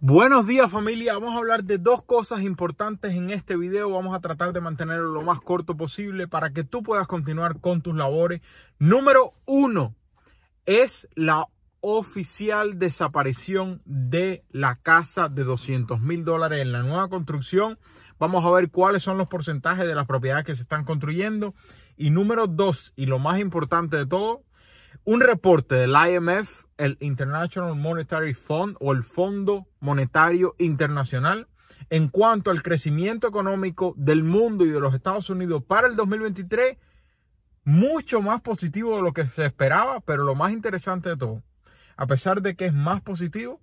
Buenos días familia, vamos a hablar de dos cosas importantes en este video, vamos a tratar de mantenerlo lo más corto posible para que tú puedas continuar con tus labores. Número uno es la oficial desaparición de la casa de 200 mil dólares en la nueva construcción. Vamos a ver cuáles son los porcentajes de las propiedades que se están construyendo. Y número dos, y lo más importante de todo, un reporte del IMF, el International Monetary Fund o el Fondo Monetario Internacional, en cuanto al crecimiento económico del mundo y de los Estados Unidos para el 2023, mucho más positivo de lo que se esperaba, pero lo más interesante de todo, a pesar de que es más positivo,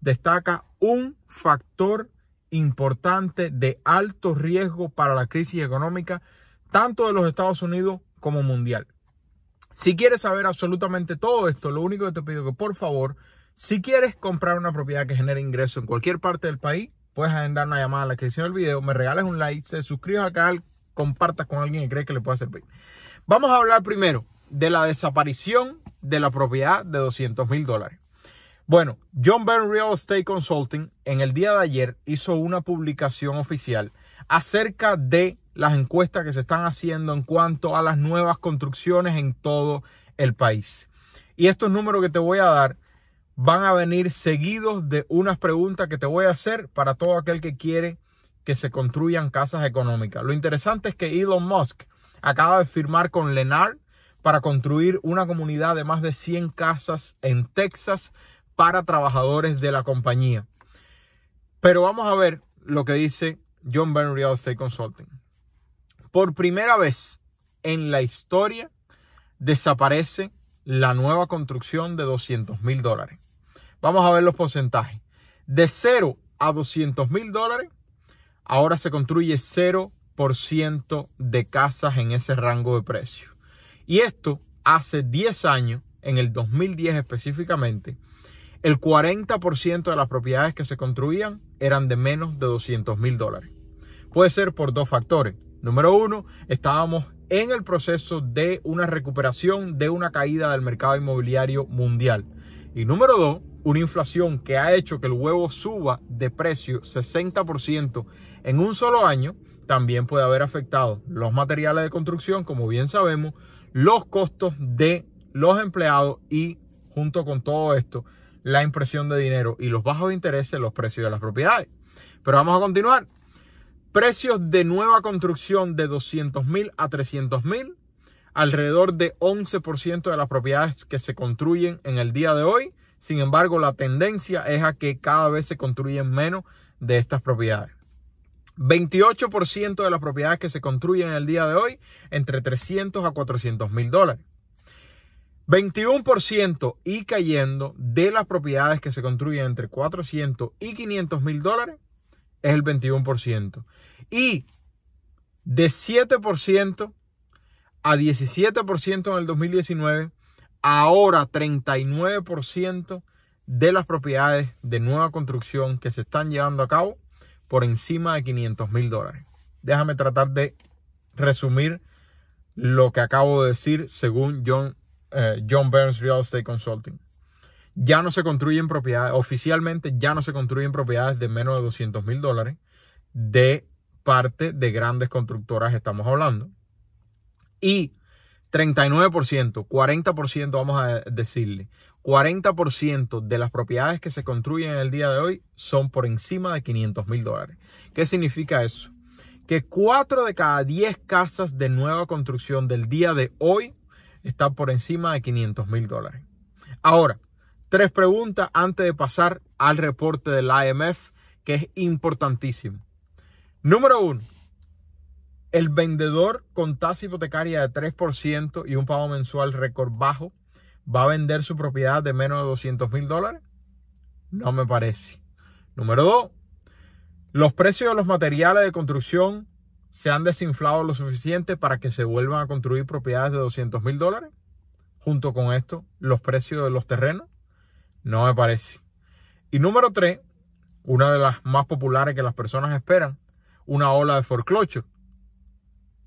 destaca un factor importante de alto riesgo para la crisis económica, tanto de los Estados Unidos como mundial. Si quieres saber absolutamente todo esto, lo único que te pido que por favor, si quieres comprar una propiedad que genere ingreso en cualquier parte del país, puedes agendar una llamada a la descripción del video, me regales un like, te suscribas al canal, compartas con alguien que cree que le pueda servir. Vamos a hablar primero de la desaparición de la propiedad de 200 mil dólares. Bueno, John Byrne Real Estate Consulting en el día de ayer hizo una publicación oficial acerca de las encuestas que se están haciendo en cuanto a las nuevas construcciones en todo el país. Y estos números que te voy a dar van a venir seguidos de unas preguntas que te voy a hacer para todo aquel que quiere que se construyan casas económicas. Lo interesante es que Elon Musk acaba de firmar con Lennar para construir una comunidad de más de 100 casas en Texas para trabajadores de la compañía. Pero vamos a ver lo que dice John Byrne Real Estate Consulting. Por primera vez en la historia desaparece la nueva construcción de 200 mil dólares. Vamos a ver los porcentajes. De 0 a 200 mil dólares, ahora se construye 0% de casas en ese rango de precio. Y esto hace 10 años, en el 2010 específicamente, el 40% de las propiedades que se construían eran de menos de 200 mil dólares. Puede ser por dos factores. Número uno, estábamos en el proceso de una recuperación de una caída del mercado inmobiliario mundial. Y número dos, una inflación que ha hecho que el huevo suba de precio 60% en un solo año, también puede haber afectado los materiales de construcción, como bien sabemos, los costos de los empleados y junto con todo esto, la impresión de dinero y los bajos intereses, los precios de las propiedades. Pero vamos a continuar. Precios de nueva construcción de 200 mil a 300 mil. Alrededor de 11% de las propiedades que se construyen en el día de hoy. Sin embargo, la tendencia es a que cada vez se construyen menos de estas propiedades. 28% de las propiedades que se construyen en el día de hoy entre 300 a 400 mil dólares. 21% y cayendo de las propiedades que se construyen entre 400 y 500 mil dólares es el 21%. Y de 7% a 17% en el 2019, ahora 39% de las propiedades de nueva construcción que se están llevando a cabo por encima de 500 mil dólares. Déjame tratar de resumir lo que acabo de decir según John, eh, John Burns Real Estate Consulting ya no se construyen propiedades, oficialmente ya no se construyen propiedades de menos de 200 mil dólares de parte de grandes constructoras estamos hablando. Y 39%, 40% vamos a decirle, 40% de las propiedades que se construyen en el día de hoy son por encima de 500 mil dólares. ¿Qué significa eso? Que 4 de cada 10 casas de nueva construcción del día de hoy están por encima de 500 mil dólares. Ahora, Tres preguntas antes de pasar al reporte del IMF, que es importantísimo. Número uno, el vendedor con tasa hipotecaria de 3% y un pago mensual récord bajo va a vender su propiedad de menos de 200 mil dólares? No me parece. Número dos, los precios de los materiales de construcción se han desinflado lo suficiente para que se vuelvan a construir propiedades de 200 mil dólares. Junto con esto, los precios de los terrenos no me parece. Y número tres, una de las más populares que las personas esperan, una ola de foreclosure.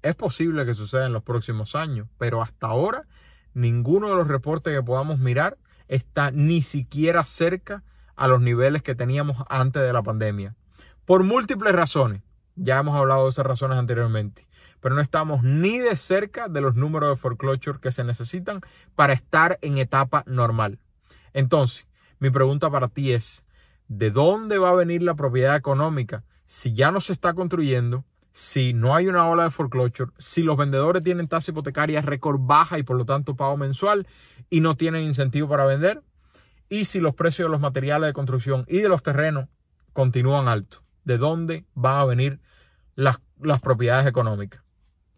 Es posible que suceda en los próximos años, pero hasta ahora ninguno de los reportes que podamos mirar está ni siquiera cerca a los niveles que teníamos antes de la pandemia. Por múltiples razones. Ya hemos hablado de esas razones anteriormente. Pero no estamos ni de cerca de los números de foreclosure que se necesitan para estar en etapa normal. Entonces, mi pregunta para ti es, ¿de dónde va a venir la propiedad económica si ya no se está construyendo? si no hay una ola de foreclosure, si los vendedores tienen tasa hipotecaria récord baja y por lo tanto pago mensual y no tienen incentivo para vender, y si los precios de los materiales de construcción y de los terrenos continúan altos. ¿De dónde van a venir las, las propiedades económicas?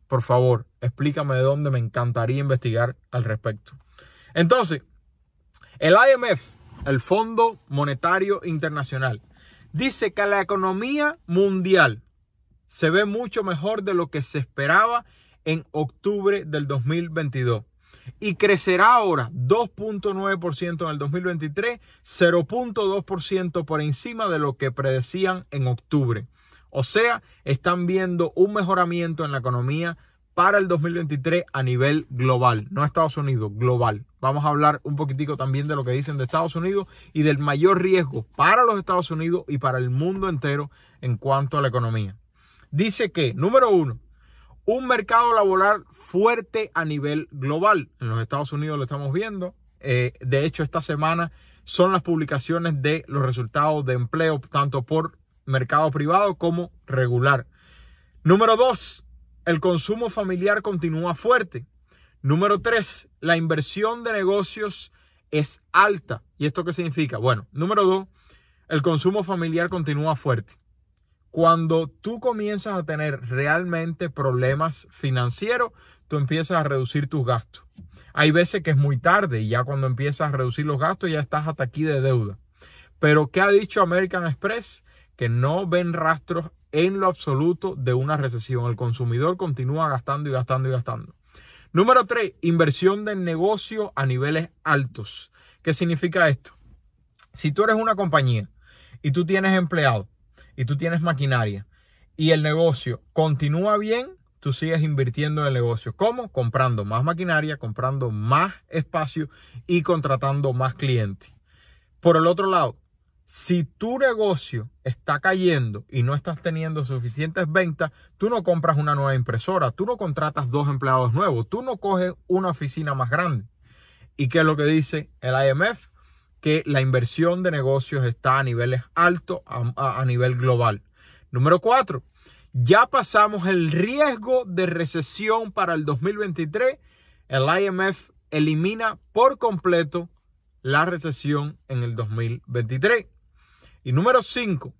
Por favor, explícame de dónde me encantaría investigar al respecto. Entonces, el IMF, el Fondo Monetario Internacional, dice que la economía mundial se ve mucho mejor de lo que se esperaba en octubre del 2022 y crecerá ahora 2.9% en el 2023, 0.2% por encima de lo que predecían en octubre. O sea, están viendo un mejoramiento en la economía para el 2023 a nivel global, no Estados Unidos, global. Vamos a hablar un poquitico también de lo que dicen de Estados Unidos y del mayor riesgo para los Estados Unidos y para el mundo entero en cuanto a la economía dice que, número uno, un mercado laboral fuerte a nivel global. En los Estados Unidos lo estamos viendo. Eh, de hecho, esta semana son las publicaciones de los resultados de empleo, tanto por mercado privado como regular. Número dos, el consumo familiar continúa fuerte. Número tres, la inversión de negocios es alta. ¿Y esto qué significa? Bueno, número dos, el consumo familiar continúa fuerte cuando tú comienzas a tener realmente problemas financieros, tú empiezas a reducir tus gastos. Hay veces que es muy tarde y ya cuando empiezas a reducir los gastos ya estás hasta aquí de deuda. Pero ¿qué ha dicho American Express? Que no ven rastros en lo absoluto de una recesión. El consumidor continúa gastando y gastando y gastando. Número tres, inversión de negocio a niveles altos. ¿Qué significa esto? Si tú eres una compañía y tú tienes empleados y tú tienes maquinaria y el negocio continúa bien, tú sigues invirtiendo en el negocio. ¿Cómo? Comprando más maquinaria, comprando más espacio y contratando más clientes. Por el otro lado, si tu negocio está cayendo y no estás teniendo suficientes ventas, tú no compras una nueva impresora, tú no contratas dos empleados nuevos, tú no coges una oficina más grande. ¿Y qué es lo que dice el IMF? que la inversión de negocios está a niveles altos a, nivel global. Número cuatro, ya pasamos el riesgo de recesión para el 2023. El IMF elimina por completo la recesión en el 2023. Y número cinco,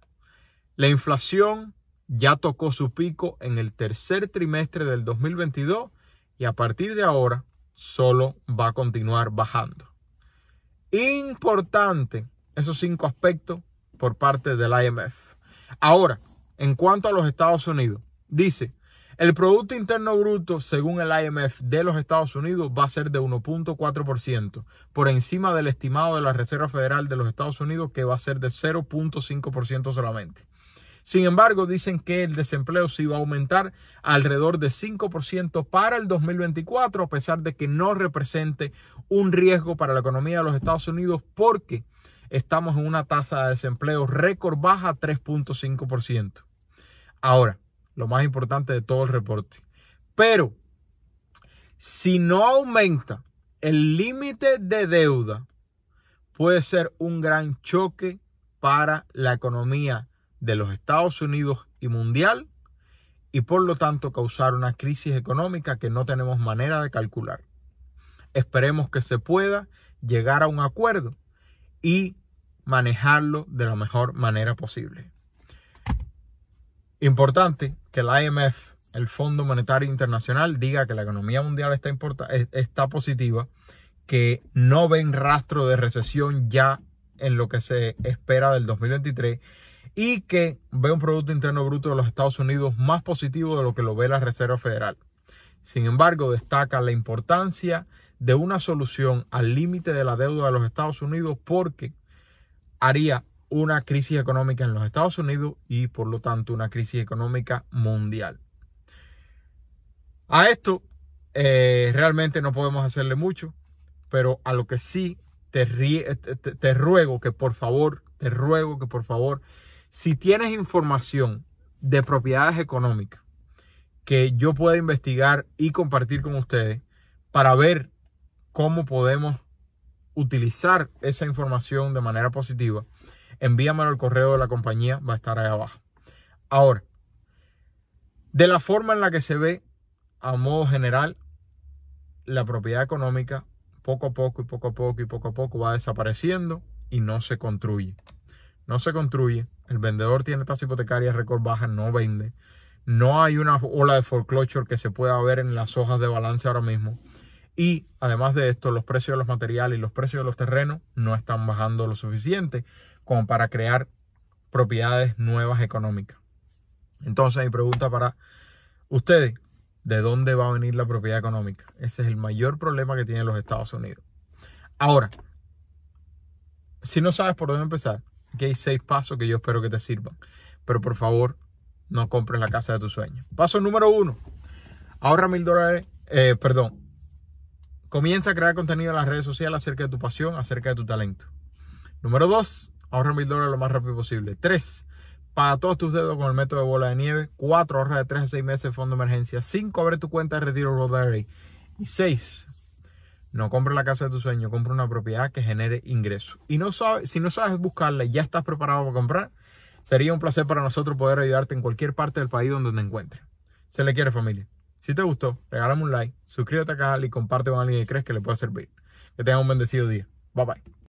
la inflación ya tocó su pico en el tercer trimestre del 2022 y a partir de ahora solo va a continuar bajando importante esos cinco aspectos por parte del IMF. Ahora, en cuanto a los Estados Unidos, dice, el Producto Interno Bruto, según el IMF de los Estados Unidos, va a ser de 1.4%, por encima del estimado de la Reserva Federal de los Estados Unidos, que va a ser de 0.5% solamente. Sin embargo, dicen que el desempleo sí va a aumentar alrededor de 5% para el 2024, a pesar de que no represente un riesgo para la economía de los Estados Unidos, porque estamos en una tasa de desempleo récord baja, 3.5%. Ahora, lo más importante de todo el reporte. Pero, si no aumenta el límite de deuda, puede ser un gran choque para la economía de los Estados Unidos y mundial y por lo tanto causar una crisis económica que no tenemos manera de calcular. Esperemos que se pueda llegar a un acuerdo y manejarlo de la mejor manera posible. Importante que el IMF, el Fondo Monetario Internacional, diga que la economía mundial está, está positiva, que no ven rastro de recesión ya en lo que se espera del 2023 y que ve un Producto Interno Bruto de los Estados Unidos más positivo de lo que lo ve la Reserva Federal. Sin embargo, destaca la importancia de una solución al límite de la deuda de los Estados Unidos porque haría una crisis económica en los Estados Unidos y por lo tanto una crisis económica mundial. A esto eh, realmente no podemos hacerle mucho, pero a lo que sí te, te, te ruego que por favor, te ruego que por favor, si tienes información de propiedades económicas que yo pueda investigar y compartir con ustedes para ver cómo podemos utilizar esa información de manera positiva, envíamelo al correo de la compañía, va a estar ahí abajo. Ahora, de la forma en la que se ve a modo general, la propiedad económica poco a poco y poco a poco y poco a poco va desapareciendo y no se construye. No se construye, el vendedor tiene tasa hipotecaria récord baja, no vende. No hay una ola de foreclosure que se pueda ver en las hojas de balance ahora mismo. Y además de esto, los precios de los materiales y los precios de los terrenos no están bajando lo suficiente como para crear propiedades nuevas económicas. Entonces, mi pregunta para ustedes, ¿de dónde va a venir la propiedad económica? Ese es el mayor problema que tienen los Estados Unidos. Ahora, si no sabes por dónde empezar, aquí hay seis pasos que yo espero que te sirvan. Pero por favor, no compres la casa de tus sueños. Paso número uno, ahorra mil dólares, eh, perdón, Comienza a crear contenido en las redes sociales acerca de tu pasión, acerca de tu talento. Número dos, ahorra mil dólares lo más rápido posible. Tres, paga todos tus dedos con el método de bola de nieve. Cuatro, ahorra de tres a seis meses de fondo de emergencia. Cinco, abre tu cuenta de retiro Rodary. Y seis, no compres la casa de tu sueño, compra una propiedad que genere ingresos. Y no sabes, si no sabes buscarla y ya estás preparado para comprar, sería un placer para nosotros poder ayudarte en cualquier parte del país donde te encuentres. Se le quiere familia. Si te gustó, regálame un like, suscríbete al canal y comparte con alguien que crees que le pueda servir. Que tenga un bendecido día. Bye bye.